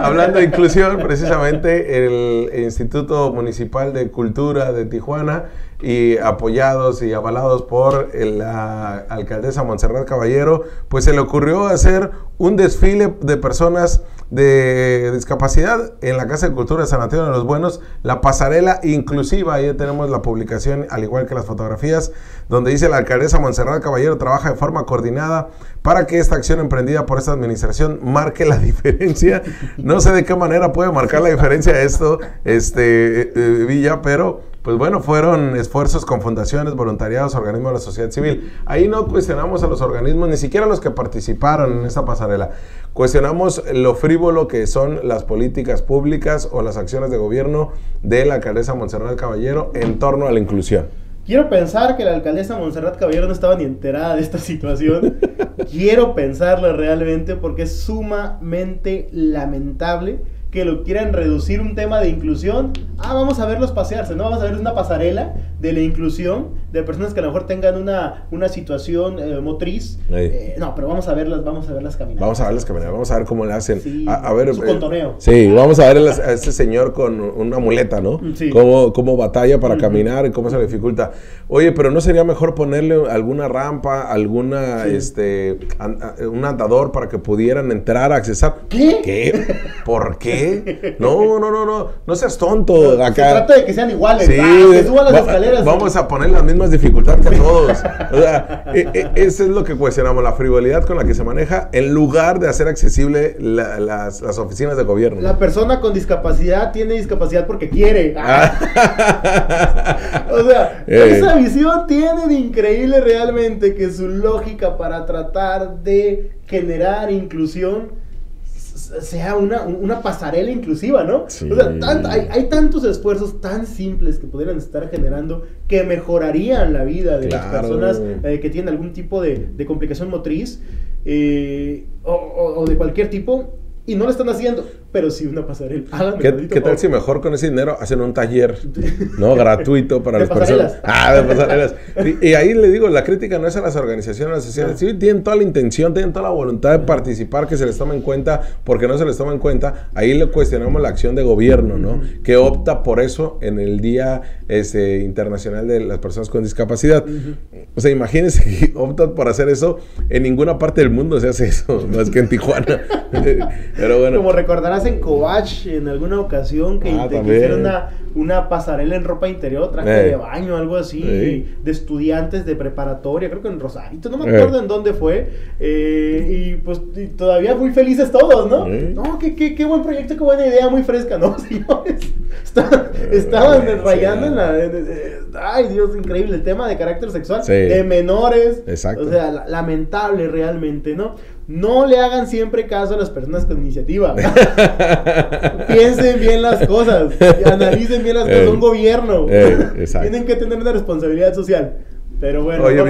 Hablando de inclusión, precisamente el Instituto Municipal de Cultura de Tijuana y apoyados y avalados por la alcaldesa Montserrat Caballero, pues se le ocurrió hacer un desfile de personas de discapacidad en la Casa de Cultura de San Antonio de los Buenos, la pasarela inclusiva, ahí tenemos la publicación, al igual que las fotografías, donde dice la alcaldesa Montserrat Caballero trabaja de forma coordinada para que esta acción emprendida por esta administración marque la diferencia. No sé de qué manera puede marcar la diferencia esto, este, eh, eh, Villa, pero pues bueno, fueron esfuerzos con fundaciones, voluntariados, organismos de la sociedad civil. Ahí no cuestionamos a los organismos, ni siquiera a los que participaron en esta pasarela. Cuestionamos lo frívolo que son las políticas públicas o las acciones de gobierno de la alcaldesa Montserrat Caballero en torno a la inclusión. Quiero pensar que la alcaldesa Montserrat Caballero no estaba ni enterada de esta situación. Quiero pensarla realmente porque es sumamente lamentable que lo quieran reducir un tema de inclusión, ah, vamos a verlos pasearse, ¿no? Vamos a ver una pasarela de la inclusión de personas que a lo mejor tengan una, una situación eh, motriz. Eh, no, pero vamos a verlas, vamos a verlas caminar. Vamos a verlas caminar, vamos a ver cómo le hacen. a, ver, su eh, contoneo. Sí, vamos a ver a este señor con una muleta, ¿no? Sí. Cómo, cómo batalla para caminar y cómo se le dificulta. Oye, pero ¿no sería mejor ponerle alguna rampa, alguna, este, un andador para que pudieran entrar, accesar? ¿Qué? ¿Qué? ¿Por qué? No, no, no, no, no seas tonto. acá. Se trata de que sean iguales. Sí, ah, las escaleras. Vamos a poner las mismas dificultades que todos. O sea, e, e, eso es lo que cuestionamos, la frivolidad con la que se maneja en lugar de hacer accesible las, oficinas de gobierno. La persona con discapacidad tiene discapacidad porque quiere. Ah. o sea, esa visión tiene de increíble realmente que su lógica para tratar de generar inclusión sea una, pasarela inclusiva, ¿no? O sea, hay, tantos esfuerzos tan simples que pudieran estar generando que mejorarían la vida de las personas eh, que tienen algún tipo de, complicación motriz eh, o, de cualquier tipo y no lo están haciendo, pero sí una pasarela. ¿Qué, tal si mejor con ese dinero hacen un taller, ¿no? Gratuito para las personas. Ah, de pasarelas. Y, ahí le digo, la crítica no es a las organizaciones, a las sociedades civil, tienen toda la intención, tienen toda la voluntad de participar, que se les tome en cuenta, porque no se les toma en cuenta. Ahí le cuestionamos la acción de gobierno, ¿no? Que opta por eso en el Día este, Internacional de las Personas con Discapacidad. O sea, imagínense que optan por hacer eso. En ninguna parte del mundo se hace eso, más que en Tijuana. Pero bueno. Como recordarás en Covach en alguna ocasión que, ah, hicieron una, una, pasarela en ropa interior, traje eh. de baño, algo así, de estudiantes de preparatoria, creo que en Rosarito, no me eh. acuerdo en dónde fue. Eh, y pues todavía muy felices todos, ¿no? No, qué, qué, qué, buen proyecto, qué buena idea, muy fresca, ¿no, señores? estaban rayando en la. ay, Dios, increíble. El tema de carácter sexual de menores. Exacto. O sea, lamentable realmente, ¿no? No le hagan siempre caso a las personas con iniciativa. Piensen bien las cosas. Analicen bien las cosas. Un gobierno. Tienen que tener una responsabilidad social. Pero bueno.